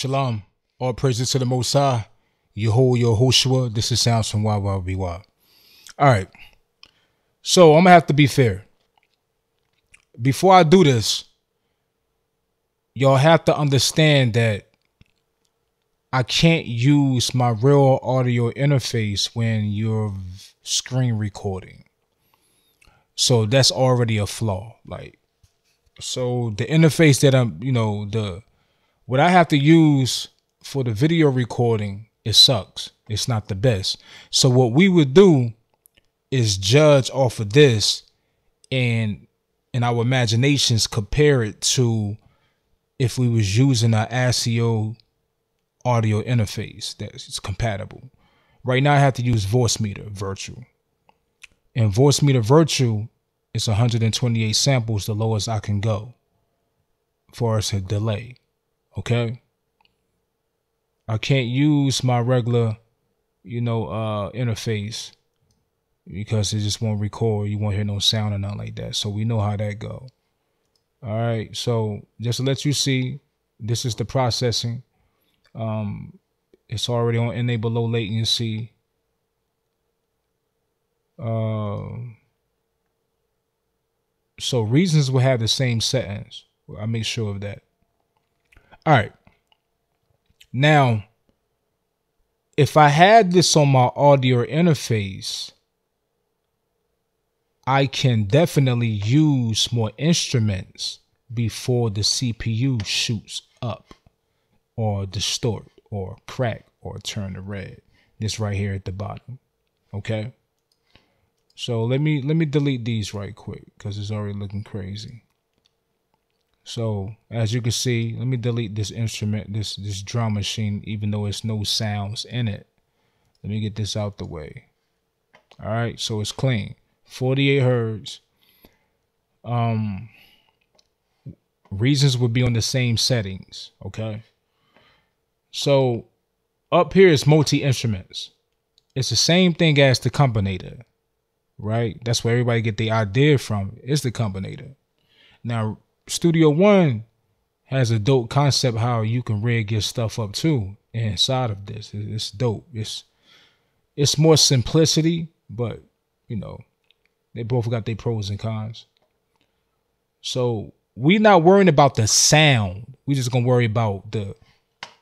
Shalom. All praises to the Most High. Yeho Yehoshua. This is Sounds from YYBY. All right. So I'm going to have to be fair. Before I do this, y'all have to understand that I can't use my real audio interface when you're screen recording. So that's already a flaw. Like, so the interface that I'm, you know, the what I have to use for the video recording, it sucks. It's not the best. So what we would do is judge off of this and in our imaginations compare it to if we was using an ASIO audio interface that's compatible. Right now I have to use Voicemeeter Virtual. And Voicemeeter Virtual is 128 samples the lowest I can go for us to delay. Okay. I can't use my regular, you know, uh interface because it just won't record. You won't hear no sound or nothing like that. So we know how that go. All right. So just to let you see, this is the processing. Um, it's already on enable low latency. Uh, so reasons will have the same settings. I make sure of that. All right. Now, if I had this on my audio interface, I can definitely use more instruments before the CPU shoots up or distort or crack or turn to red. This right here at the bottom. Okay. So let me let me delete these right quick because it's already looking crazy. So as you can see, let me delete this instrument, this this drum machine, even though it's no sounds in it. Let me get this out the way. All right, so it's clean. 48 hertz. Um reasons would be on the same settings, okay? So up here is multi-instruments. It's the same thing as the combinator, right? That's where everybody get the idea from. It's the combinator. Now Studio One has a dope concept how you can rig your stuff up too inside of this. It's dope. It's it's more simplicity, but you know, they both got their pros and cons. So we not worrying about the sound. We just gonna worry about the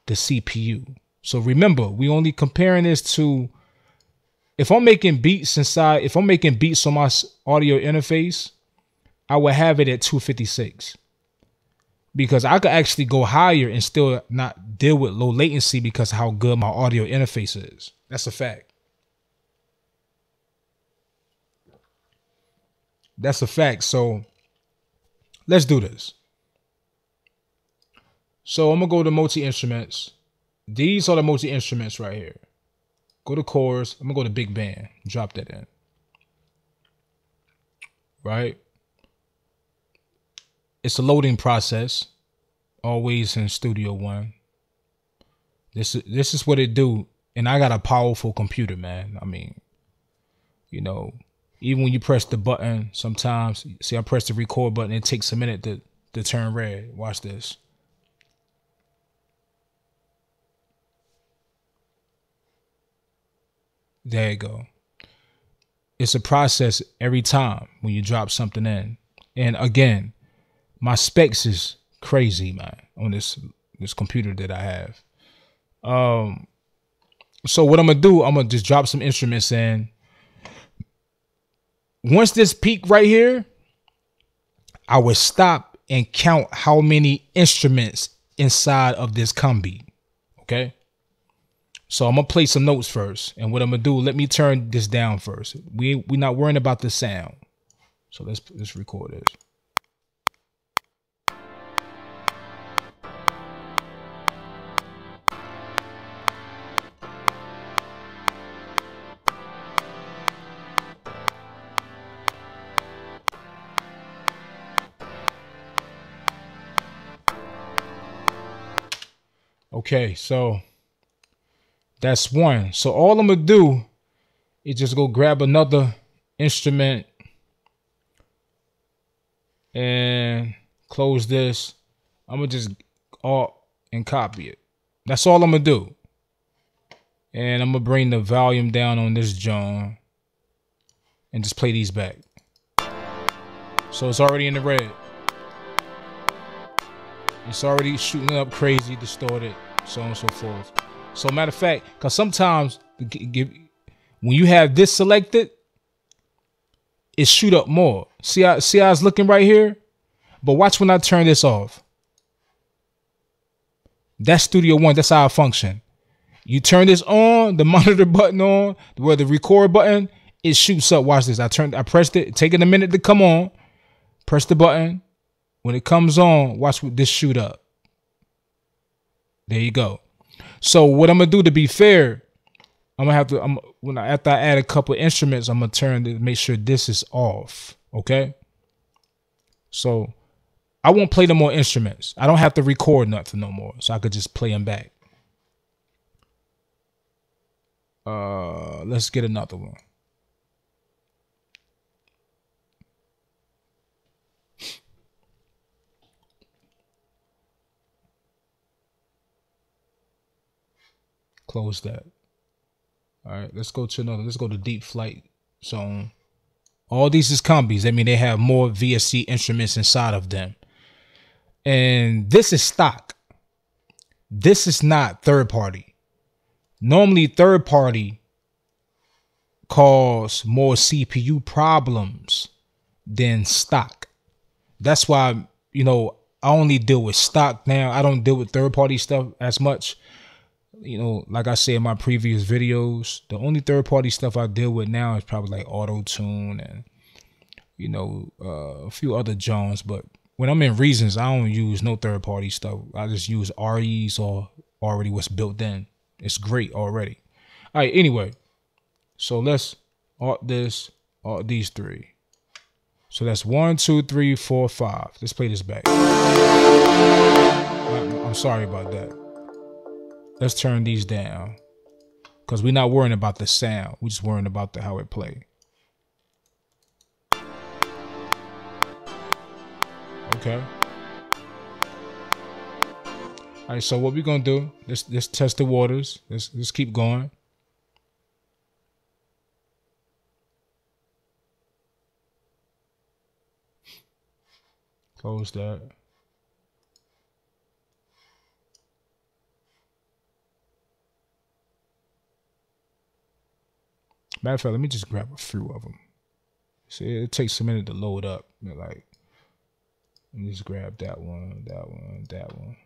the CPU. So remember, we only comparing this to if I'm making beats inside, if I'm making beats on my audio interface, I would have it at 256 because I could actually go higher and still not deal with low latency because how good my audio interface is. That's a fact. That's a fact. So let's do this. So I'm gonna go to multi instruments. These are the multi instruments right here. Go to chorus. I'm gonna go to big band. Drop that in. Right it's a loading process. Always in studio one. This is this is what it do. And i got a powerful computer man. I mean you know even when you press the button sometimes see i press the record button it takes a minute to to turn red. Watch this. There you go. It's a process every time when you drop something in. And again my specs is crazy, man, on this this computer that I have. Um, so what I'm gonna do, I'm gonna just drop some instruments in. Once this peak right here, I would stop and count how many instruments inside of this combi. Okay. So I'm gonna play some notes first, and what I'm gonna do, let me turn this down first. We we're not worrying about the sound. So let's let's record this. Okay, so that's one. So all I'm gonna do is just go grab another instrument and close this. I'm gonna just alt and copy it. That's all I'm gonna do. And I'm gonna bring the volume down on this John and just play these back. So it's already in the red. It's already shooting up crazy, distorted, so on and so forth. So matter of fact, because sometimes when you have this selected, it shoot up more. See how see how it's looking right here? But watch when I turn this off. That's Studio One. That's how it function. You turn this on, the monitor button on, where the record button, it shoots up. Watch this. I turned, I pressed it, taking a minute to come on. Press the button. When it comes on, watch this shoot up. There you go. So what I'm gonna do to be fair, I'm gonna have to. I'm when I after I add a couple instruments, I'm gonna turn to make sure this is off. Okay. So I won't play no more instruments. I don't have to record nothing no more, so I could just play them back. Uh, let's get another one. Close that. All right, let's go to another. Let's go to deep flight zone. All these is combis. I mean, they have more VST instruments inside of them. And this is stock. This is not third party. Normally, third party cause more CPU problems than stock. That's why, you know, I only deal with stock now. I don't deal with third party stuff as much you know, like I said in my previous videos, the only third party stuff I deal with now is probably like auto tune and you know uh, a few other Jones. But when I'm in Reasons, I don't use no third party stuff. I just use REs or already what's built in. It's great already. All right. Anyway, so let's art this, art these three. So that's one, two, three, four, five. Let's play this back. I'm sorry about that. Let's turn these down. Because we're not worrying about the sound. We're just worrying about the how it play. Okay. All right, so what we're gonna do? Let's let's test the waters. Let's let's keep going. Close that. Matter of fact, let me just grab a few of them. See, it takes a minute to load up. Like, let me just grab that one, that one, that one.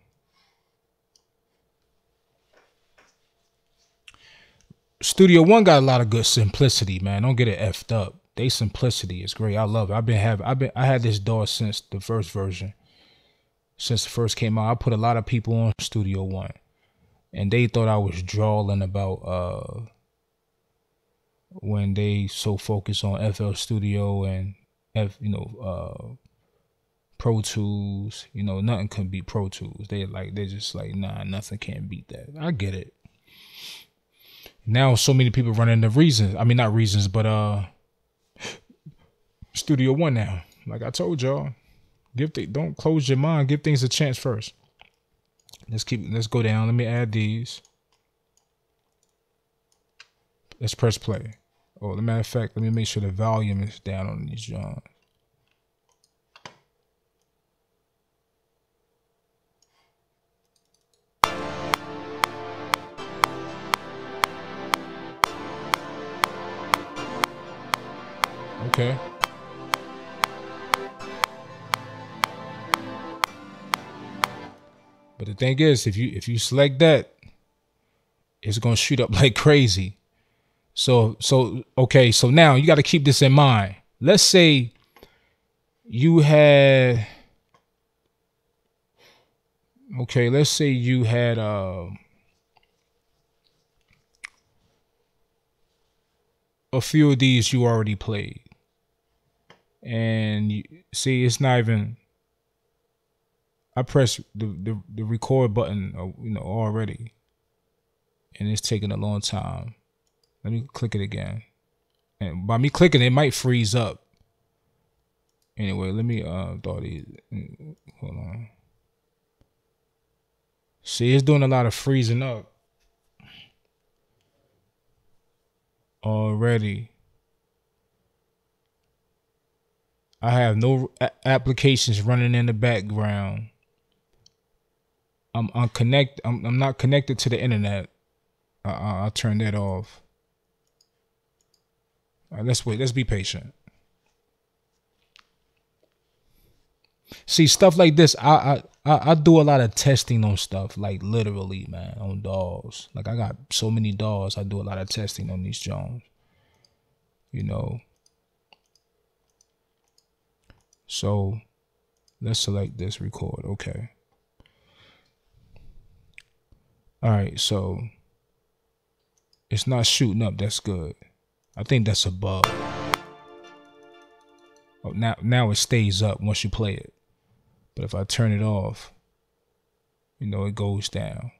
Studio One got a lot of good simplicity, man. Don't get it effed up. They simplicity is great. I love it. I've been having, I've been, I had this DAW since the first version. Since the first came out, I put a lot of people on Studio One, and they thought I was drawling about uh when they so focus on FL Studio and F, you know, uh, Pro Tools. You know, nothing can beat Pro Tools. They like they're just like, nah, nothing can beat that. I get it. Now so many people running the reasons. I mean, not reasons, but uh, Studio One now. Like I told y'all, give the, don't close your mind. Give things a chance first. Let's keep. Let's go down. Let me add these. Let's press play. Oh, as a matter of fact, let me make sure the volume is down on these Johns. Okay. But the thing is, if you if you select that, it's gonna shoot up like crazy. So so okay, so now you got to keep this in mind. Let's say you had okay, let's say you had uh, a few of these you already played. And you, see it's not even I press the, the, the record button, uh, you know, already, and it's taking a long time. Let me click it again. And by me clicking, it might freeze up. Anyway, let me uh thought these. Mm, hold on. See, it's doing a lot of freezing up already. I have no applications running in the background. I'm unconnect. I'm, I'm not connected to the internet. Uh, uh, I'll turn that off. Let's wait. Let's be patient. See stuff like this. I, I I do a lot of testing on stuff, like literally, man, on DAWs. Like I got so many DAWs. I do a lot of testing on these Jones. You know. So let's select this record. Okay. All right, so it's not shooting up. That's good. I think that's a bug. Oh, now now it stays up once you play it. But if I turn it off, you know, it goes down.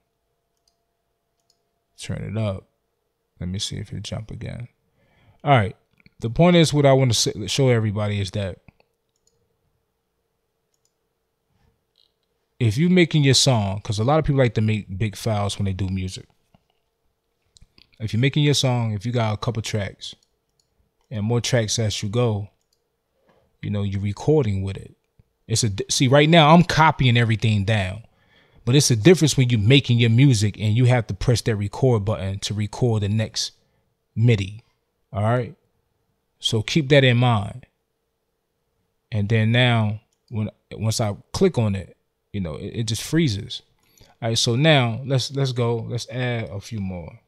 Turn it up. Let me see if it jump again. All right. The point is what I want to show everybody is that if you're making your song, because a lot of people like to make big files when they do music. If you're making your song, if you got a couple tracks and more tracks as you go, you know, you're recording with it. It's a see right now I'm copying everything down. But it's a difference when you're making your music and you have to press that record button to record the next MIDI. All right. So keep that in mind. And then now when once I click on it, you know, it, it just freezes. All right, so now let's let's go. Let's add a few more.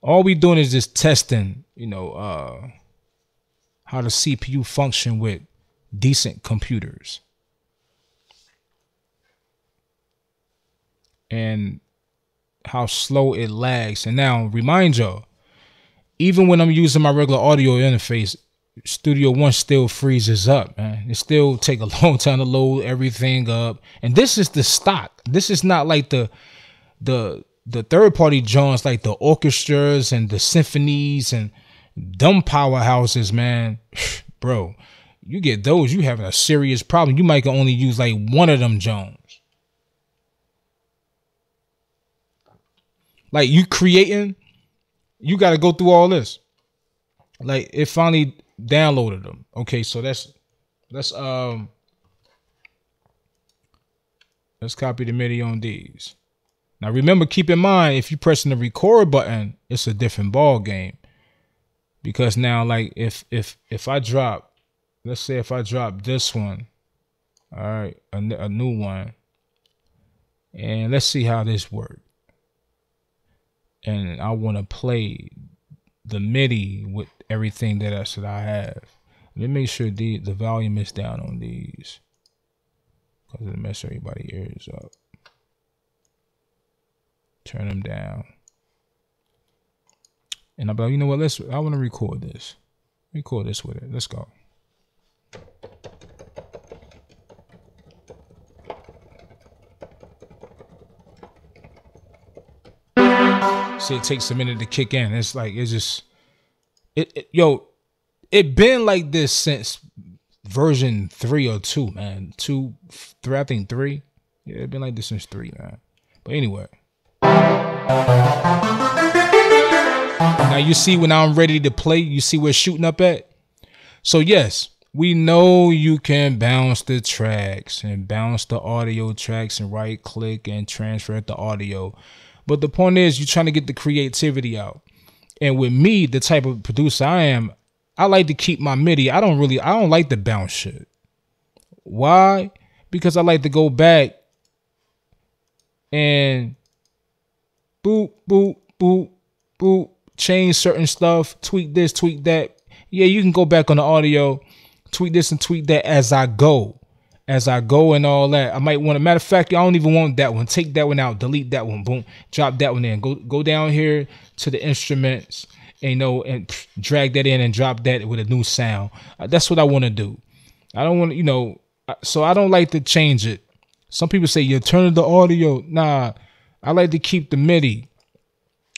All we doing is just testing, you know, uh, how the CPU function with decent computers. And how slow it lags. And now remind y'all, even when I'm using my regular audio interface, Studio One still freezes up, man. It still take a long time to load everything up. And this is the stock. This is not like the the the third party joints like the orchestras and the symphonies and dumb powerhouses, man, bro, you get those, you having a serious problem. You might only use like one of them Jones. Like you creating, you got to go through all this. Like it finally downloaded them. Okay, so that's let's um let's copy the MIDI on these. Now remember, keep in mind if you're pressing the record button, it's a different ball game. Because now, like if if if I drop, let's say if I drop this one, all right, a, a new one, and let's see how this works. And I want to play the MIDI with everything that I said I have. Let me make sure the the volume is down on these, because it mess everybody ears up. Turn them down. And I'm like, you know what? Let's. I want to record this. Record this with it. Let's go. See, it takes a minute to kick in. It's like it's just, it, it yo, it been like this since version three or two, man. Two, three, I think three. Yeah, it been like this since three, man. But anyway. Now you see when I'm ready to play, you see where shooting up at? So yes, we know you can bounce the tracks and bounce the audio tracks and right click and transfer the audio. But the point is you're trying to get the creativity out. And with me, the type of producer I am, I like to keep my MIDI. I don't really I don't like the bounce shit. Why? Because I like to go back and boop, boop, boop, boop, change certain stuff, tweak this, tweak that. Yeah, you can go back on the audio, tweak this and tweak that as I go. As I go and all that. I might want to matter of fact, I don't even want that one. Take that one out, delete that one, boom, drop that one in. Go go down here to the instruments and you know and drag that in and drop that with a new sound. Uh, that's what I want to do. I don't want to, you know, so I don't like to change it. Some people say you turn the audio. Nah, I like to keep the MIDI.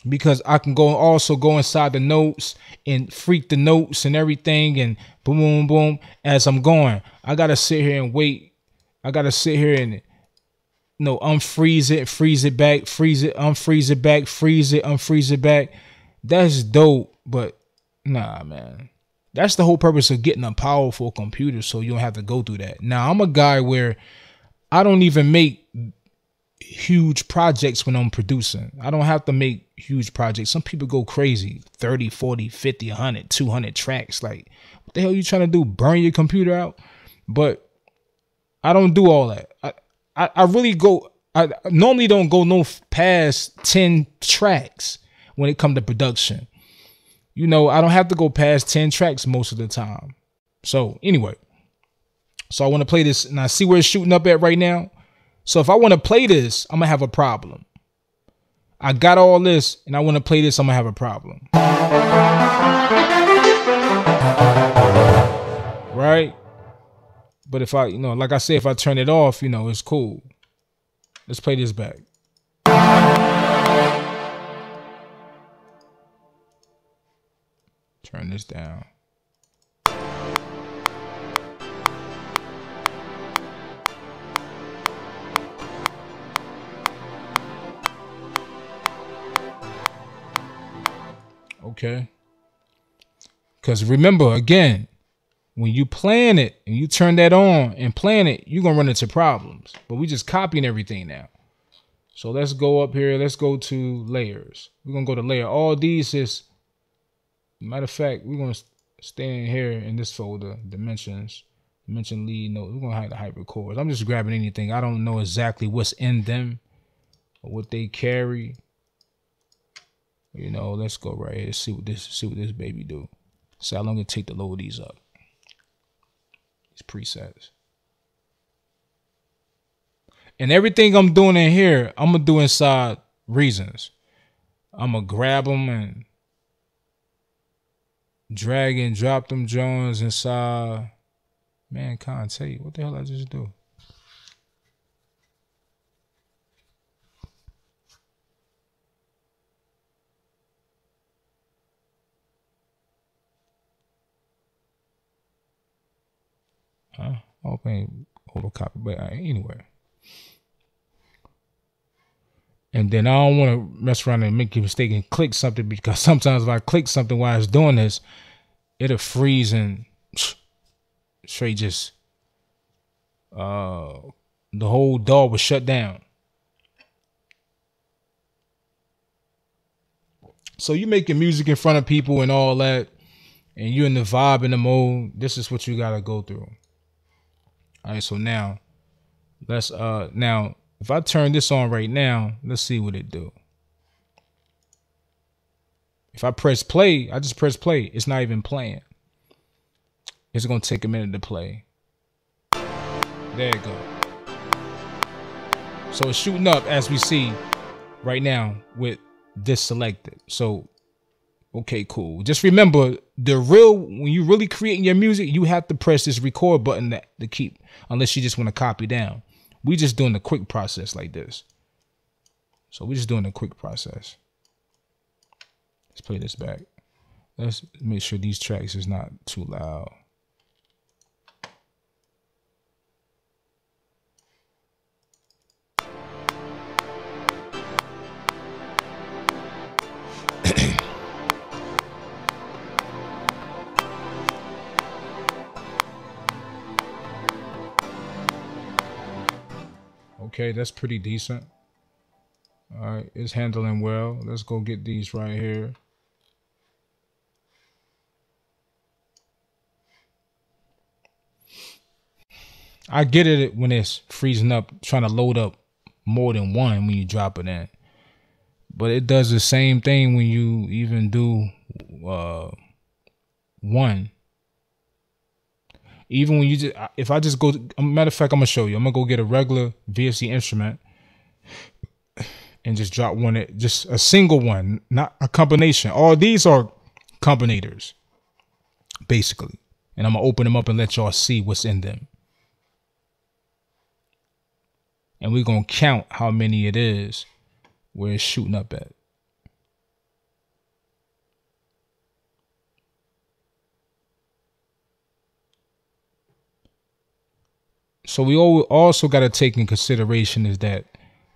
because I can go also go inside the notes and freak the notes and everything and boom boom boom as I'm going. I gotta sit here and wait. I gotta sit here and you know unfreeze it, freeze it back, freeze it, unfreeze it back, freeze it, unfreeze it back. That's dope, but nah, man. That's the whole purpose of getting a powerful computer so you don't have to go through that. Now I'm a guy where I don't even make huge projects when I'm producing. I don't have to make huge projects. Some people go crazy 30, 40, 50, 100, 200 tracks. Like, what the hell are you trying to do? Burn your computer out? But I don't do all that. I, I, I really go, I normally don't go no past 10 tracks when it come to production. You know, I don't have to go past 10 tracks most of the time. So anyway, so I want to play this and I see where it's shooting up at right now. So if I want to play this, I'm gonna have a problem. I got all this and I want to play this, I'm gonna have a problem. Right? But if I, you know, like I say, if I turn it off, you know, it's cool. Let's play this back. Turn this down. Okay. Because remember, again, when you plan it and you turn that on and plan it, you're going to run into problems. But we just copying everything now. So let's go up here. Let's go to layers. We're going to go to layer. All these is, matter of fact, we're going to stay in here in this folder, dimensions, dimension lead node. We're going to hide the hyper hypercores. I'm just grabbing anything. I don't know exactly what's in them or what they carry. You know, let's go right here. See what this see what this baby do. See how long it take to load these up. These presets. And everything I'm doing in here, I'm gonna do inside reasons. I'm gonna grab them and drag and drop them Jones inside. Man, can't tell you what the hell I just do. Huh? Open overcopy, but uh, anyway. And then I don't want to mess around and make a mistake and click something because sometimes if I click something while it's doing this, it'll freeze and straight just uh the whole DAW was shut down. So you making music in front of people and all that, and you're in the vibe in the mode, this is what you gotta go through. All right, so now let's uh now if I turn this on right now, let's see what it do. If I press play, I just press play. It's not even playing. It's gonna take a minute to play. There you go. So it's shooting up as we see right now with this selected. So Okay, cool. Just remember the real when you really creating your music, you have to press this record button that, to keep unless you just want to copy down. We just doing the quick process like this. So we're just doing a quick process. Let's play this back. Let's make sure these tracks is not too loud. Okay, that's pretty decent. All right, it's handling well. Let's go get these right here. I get it when it's freezing up, trying to load up more than one when you drop it in. But it does the same thing when you even do uh, one even when you just if I just go matter of fact I'm gonna show you. I'm gonna go get a regular VST instrument and just drop one It just a single one not a combination. All these are combinators basically. And I'm gonna open them up and let y'all see what's in them. And we're gonna count how many it is where it's shooting up at So we also got to take in consideration is that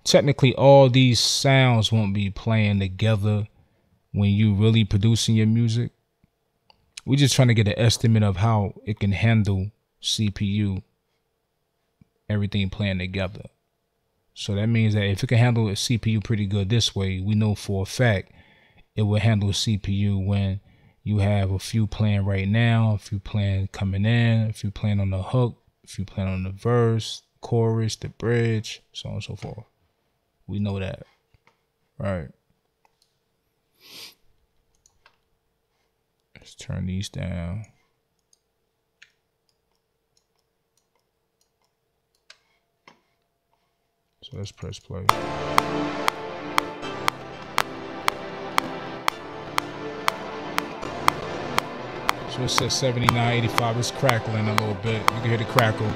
technically all these sounds won't be playing together when you really producing your music. We're just trying to get an estimate of how it can handle CPU, everything playing together. So that means that if it can handle a CPU pretty good this way, we know for a fact it will handle CPU when you have a few playing right now, a few playing coming in, a few playing on the hook, a you plan on the verse, chorus, the bridge, so on and so forth. We know that. Right. Let's turn these down. So let's press play. So it says 7985. It's crackling a little bit. You can hear the crackle.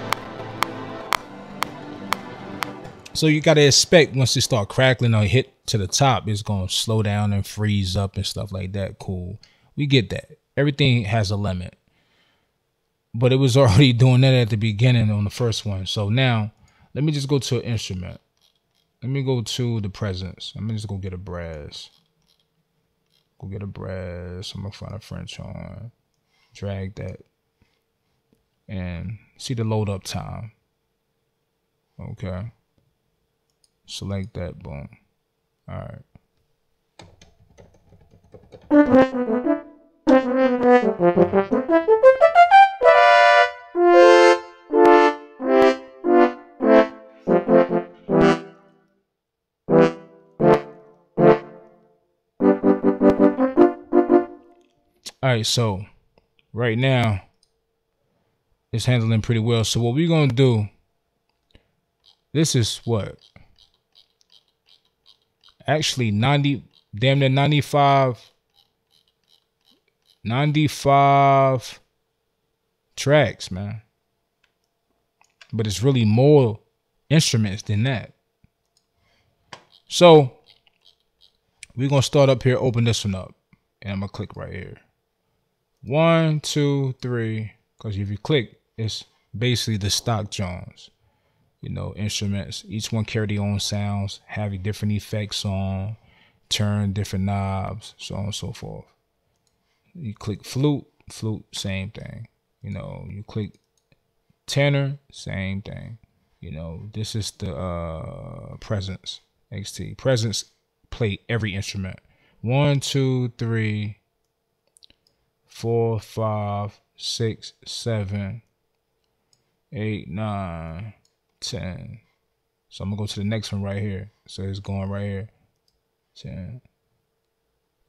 So you got to expect once it start crackling or hit to the top, it's going to slow down and freeze up and stuff like that. Cool. We get that. Everything has a limit. But it was already doing that at the beginning on the first one. So now let me just go to an instrument. Let me go to the presence. Let me just go get a brass. Go get a brass. I'm gonna find a French horn drag that and see the load up time. Okay. Select that, boom. All right. All right, so right now it's handling pretty well. So what we're going to do, this is what? Actually 90, damn near 95, 95 tracks, man. But it's really more instruments than that. So we're going to start up here, open this one up. And I'm going to click right here one, two, three. Because if you click, it's basically the stock Jones. You know, instruments. Each one carry their own sounds, have different effects on, turn different knobs, so on and so forth. You click flute, flute, same thing. You know, you click tenor, same thing. You know, this is the uh presence XT. Presence play every instrument. One, two, three, four, five, six, seven, eight, nine, ten. So I'm gonna go to the next one right here. So it's going right here. 10,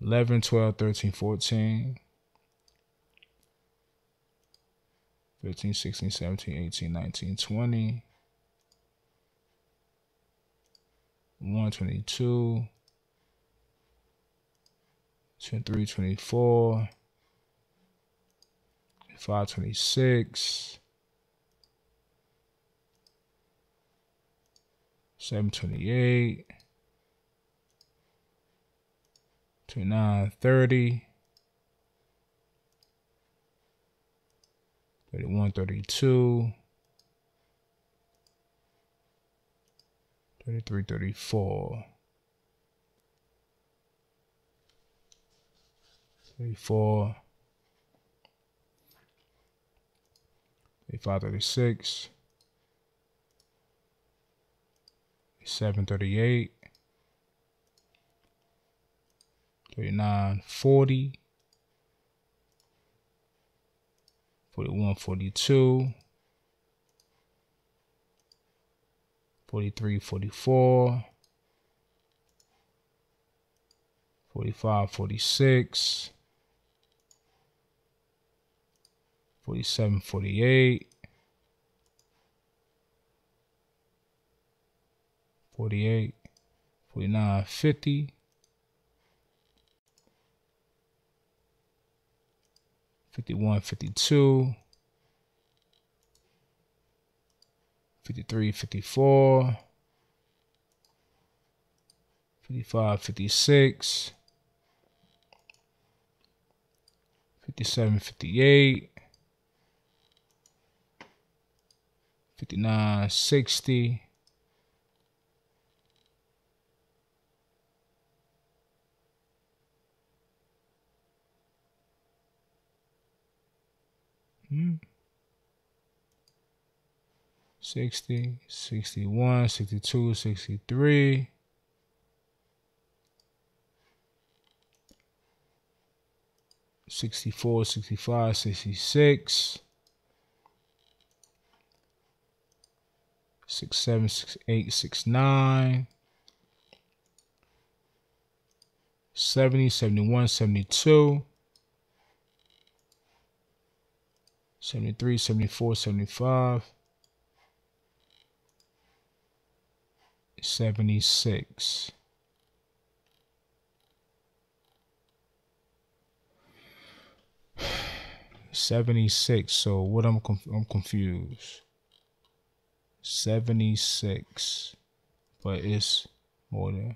11, 12, 13, 14, 15, 16, 17, 18, 19, 20, 122, 23, 24, 526, 728, 29, 30, 31, 32, 33, 34, 34, 536, 738, 39, 40, 41, 42, 43, 44, 45, 46, 47, 48, 48, 49, 50, 51, 52, 53, 54, 55, 56, 57, 58, 59, 60. Hmm. 60, 61, 62, 63. 64, 65, 66. Six, seven, six, eight, six, nine. 70, 71, 72. 73, 74, 75. 76. 76. So what I'm I'm confused. 76. But it's more than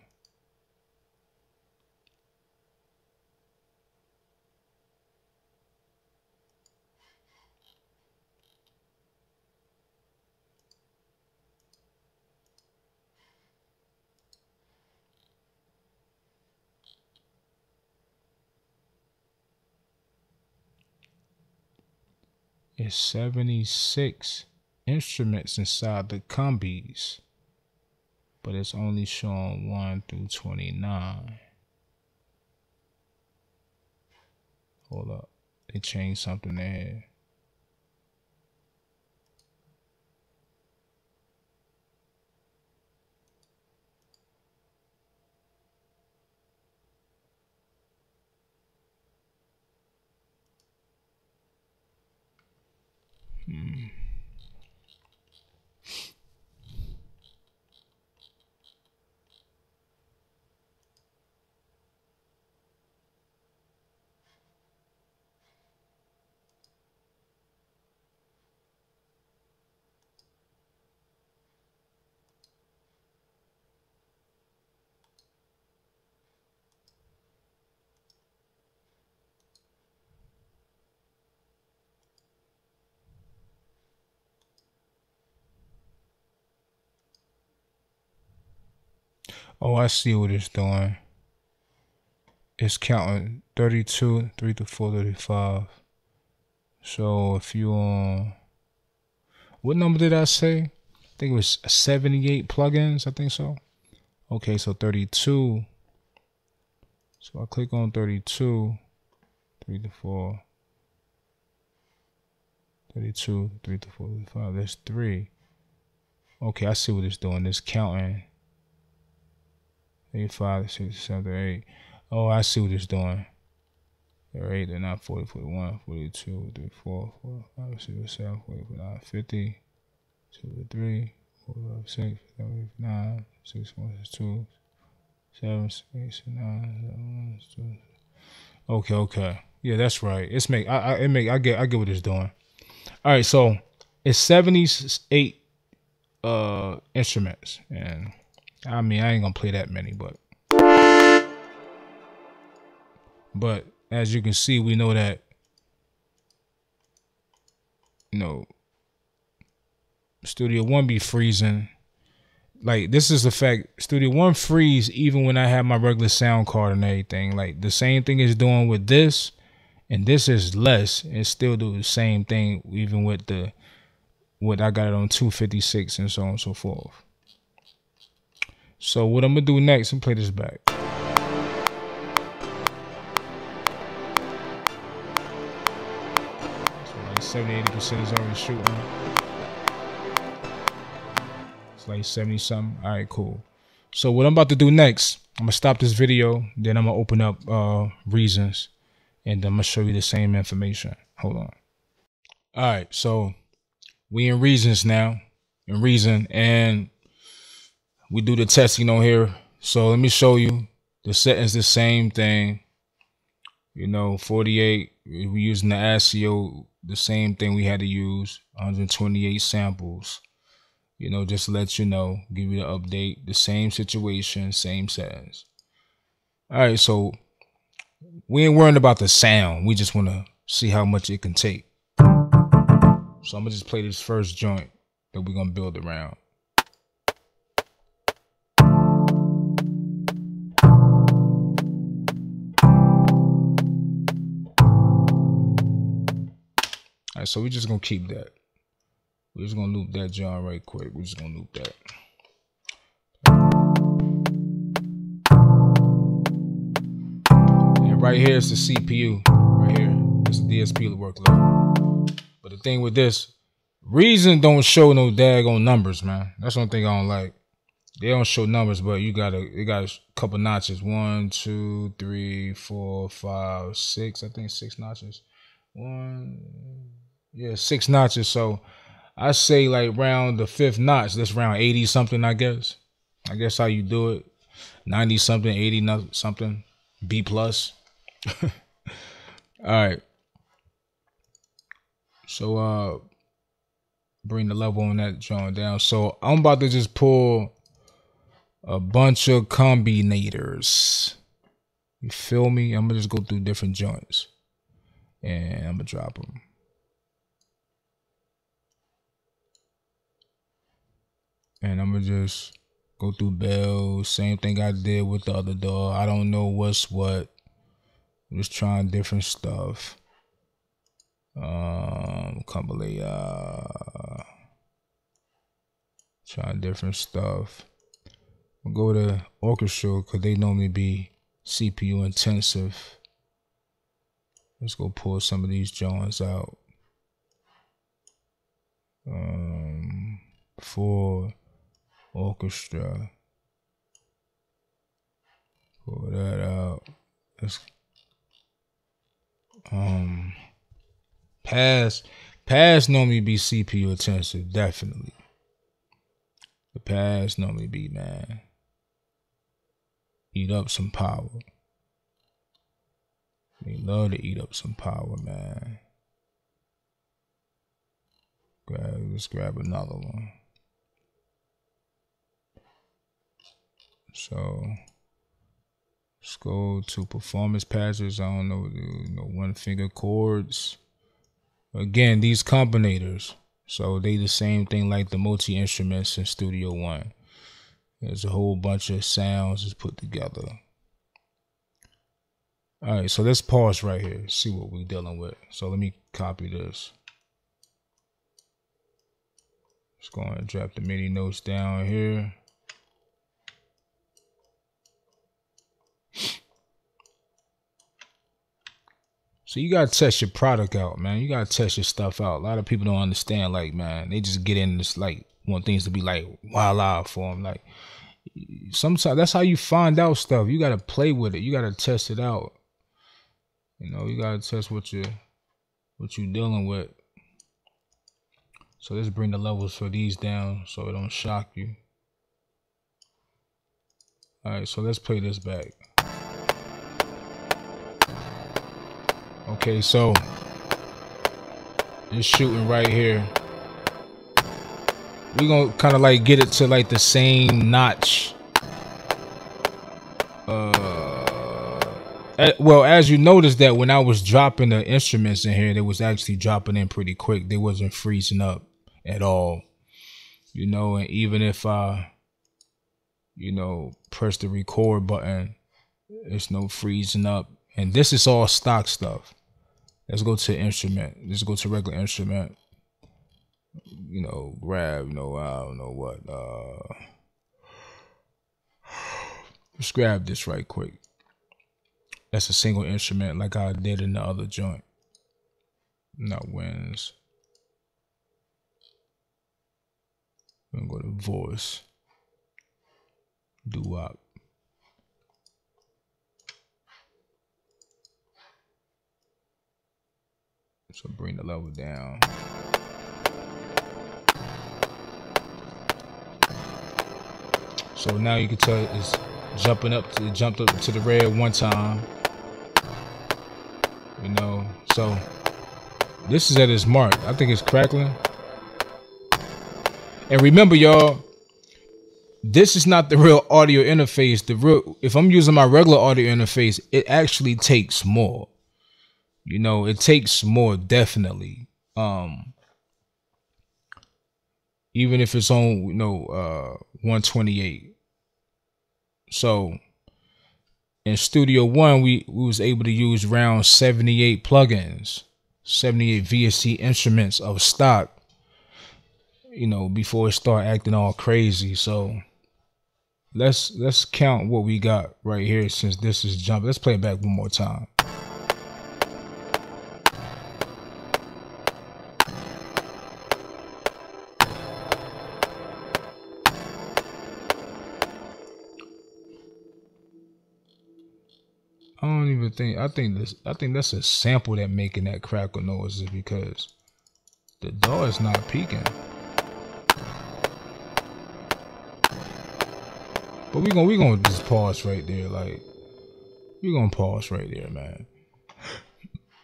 is 76 instruments inside the combis, but it's only showing 1 through 29. Hold up, they changed something there. Hmm. Oh, I see what it's doing. It's counting 32, 3 to 4, 35. So if you um what number did I say? I think it was 78 plugins, I think so. Okay, so 32. So I click on 32, 3 to 4. 32, 3 to 4, 5. That's 3. Okay, I see what it's doing. It's counting Eight, five, six, seven, eight. Oh, I see what it's doing. They're eight, they're not 40, 41, 42, 34, 45, 6, 7, 49, 50, 2, 3, 4, 5, 6, 7, 8, 9, 6, 1, 6, 2, 7, 8, 9, 7, 2. Okay, okay. Yeah, that's right. It's make I, I it make I get I get what it's doing. All right, so it's 78 uh instruments and I mean, I ain't gonna play that many, but but as you can see, we know that you know Studio One be freezing. Like this is the fact. Studio One freeze even when I have my regular sound card and everything. Like the same thing is doing with this, and this is less. It still do the same thing even with the what I got it on 256 and so on and so forth. So what I'm gonna do next and play this back. So like 70, 80% is already shooting. It's like 70 something. All right, cool. So what I'm about to do next, I'm gonna stop this video, then I'm gonna open up uh, reasons, and I'm gonna show you the same information. Hold on. All right, so we in reasons now, in reason, and we do the testing on here. So let me show you. The settings the same thing. You know, 48, we're using the ASIO, the same thing we had to use, 128 samples. You know, just let you know, give you the update, the same situation, same settings. All right, so we ain't worrying about the sound. We just want to see how much it can take. So I'm gonna just play this first joint. that we're gonna build around. So we're just gonna keep that. We're just gonna loop that John right quick. We're just gonna loop that. And right here is the CPU. Right here. This is DSP workload. But the thing with this, Reason don't show no daggone numbers, man. That's one thing I don't like. They don't show numbers, but you got a it got a couple notches. One, two, three, four, five, six. I think six notches. One, yeah, six notches. So I say like round the fifth notch. That's round eighty something, I guess. I guess how you do it. Ninety something, eighty something, B plus. All right. So uh bring the level on that joint down. So I'm about to just pull a bunch of combinators. You feel me? I'm gonna just go through different joints and I'm gonna drop them. And I'm gonna just go through bells. Same thing I did with the other DAW. I don't know what's what. I'm just trying different stuff. Um, Kambalaya. Trying different stuff. We'll go to orchestra because they normally be CPU intensive. Let's go pull some of these joints out. Um, for orchestra. Pull that out. Let's um Pass, pass normally be CPU intensive, definitely. The pass normally be man. Eat up some power. We love to eat up some power, man. Grab, let's grab another one. So let's go to performance patches. I don't know, you know, one finger chords. Again, these combinators. So they the same thing like the multi instruments in Studio One. There's a whole bunch of sounds is put together. All right, so let's pause right here, see what we're dealing with. So let me copy this. Just going to drop the MIDI notes down here. So you gotta test your product out, man. You gotta test your stuff out. A lot of people don't understand, like, man, they just get in this like want things to be like wild out for them. Like sometimes that's how you find out stuff. You gotta play with it. You gotta test it out. You know, you gotta test what you what you dealing with. So let's bring the levels for these down so it don't shock you. All right, so let's play this back. Okay, so it's shooting right here. We're gonna kind of like get it to like the same notch. Uh, well, as you noticed that when I was dropping the instruments in here, they was actually dropping in pretty quick. They wasn't freezing up at all. You know, and even if I, you know, press the record button, there's no freezing up. And this is all stock stuff. Let's go to instrument. Let's go to regular instrument. You know, grab, you know, I don't know what. Uh, let's grab this right quick. That's a single instrument like I did in the other joint. Not wins. I'm gonna go to voice. Doo-wop. So bring the level down. So now you can tell it's jumping up to jumped up to the red one time. You know, so this is at its mark. I think it's crackling. And remember, y'all, this is not the real audio interface. The real, if I'm using my regular audio interface, it actually takes more. You know, it takes more definitely. Um even if it's on you know uh 128. So in Studio One, we, we was able to use around 78 plugins, 78 VST instruments of stock, you know, before it start acting all crazy. So let's let's count what we got right here since this is jump. Let's play it back one more time. Don't even think I think this I think that's a sample that making that crackle noise is because the DAW is not peaking. But we gonna we gonna just pause right there, like we gonna pause right there, man.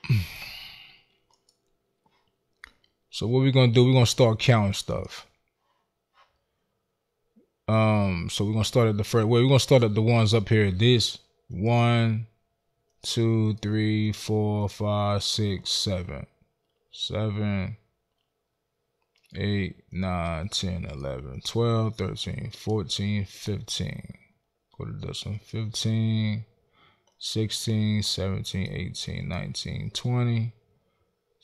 so what we gonna do? we gonna start counting stuff. Um, so we're gonna start at the first. Well, we're gonna start at the ones up here. This one, two, three, four, five, six, seven, seven, eight, nine, ten, eleven, twelve, thirteen, fourteen, fifteen. Go to this one. 15, 16, 17, 18, 19, 20,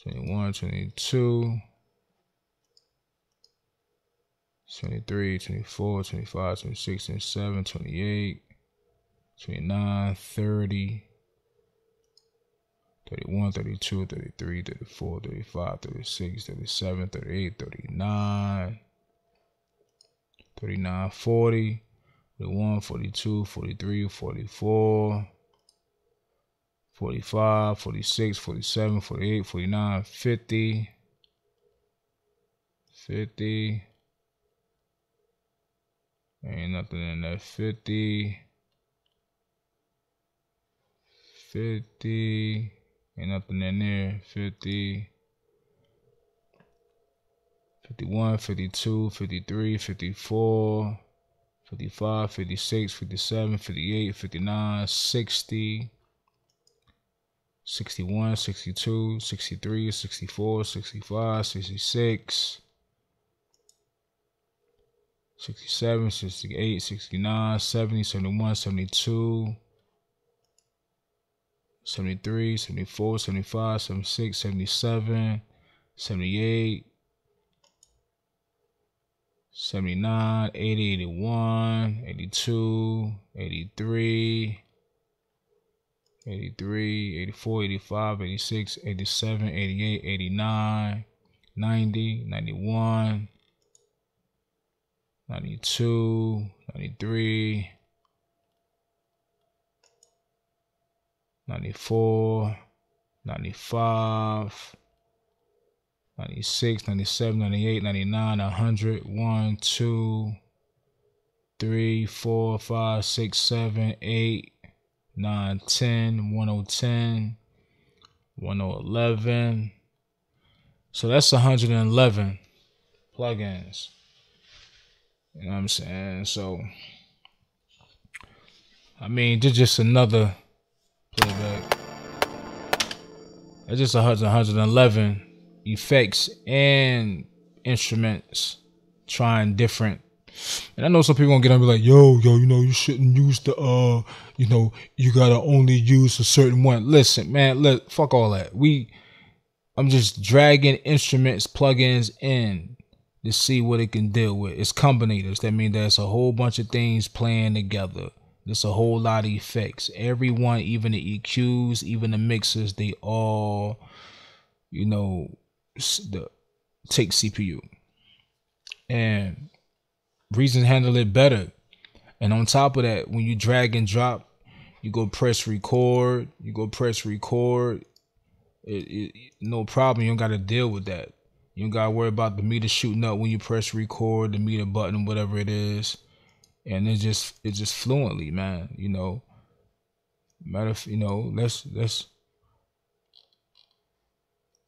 21, 22, 23, 24, 25, 26, 27, 28, 29, 30, 31, 32, 33, 34, 35, 36, 37, 38, 39, 39, 40, 41, 42, 43, 44, 45, 46, 47, 48, 49, 50, 50. Ain't nothing in that 50. 50. Ain't nothing in there. 50. 51, 52, 53, 54, 55, 56, 57, 58, 59, 60, 61, 62, 63, 64, 65, 66, 67, 68, 69, 70, 71, 72, 73, 74, 75, 76, 77, 78, 79, 80, 81, 82, 83, 83, 84, 85, 86, 87, 88, 89, 90, 91, 92, 93, 94, 95, 96, 97, 98, 99, 100, 1, 2, 3, 4, 5, 6, 7, 8, 9, 10, 1010, 1011. So that's 111 plugins. You know what I'm saying? So, I mean, just just another playback. That's just 100, 111 effects and instruments trying different. And I know some people gonna get on and be like, yo, yo, you know, you shouldn't use the uh, you know, you gotta only use a certain one. Listen, man, let fuck all that. We I'm just dragging instruments, plugins in to see what it can deal with. It's combinators. That means there's a whole bunch of things playing together. There's a whole lot of effects. Everyone, even the EQs, even the mixers, they all, you know, the take CPU. And Reason handle it better. And on top of that, when you drag and drop, you go press record, you go press record. It, it, no problem. You don't got to deal with that. You don't got to worry about the meter shooting up when you press record, the meter button, whatever it is. And it's just it's just fluently, man. You know. Matter of you know, let's let's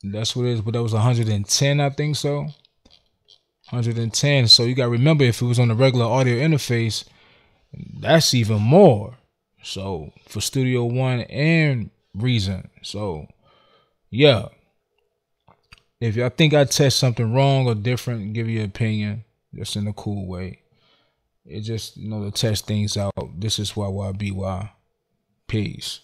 that's what it is. But that was 110, I think so. 110. So you got to remember if it was on the regular audio interface, that's even more. So for Studio One and Reason. So yeah. If y'all think I test something wrong or different, give your opinion. just in a cool way. It just you know to test things out. This is YYBY. Peace.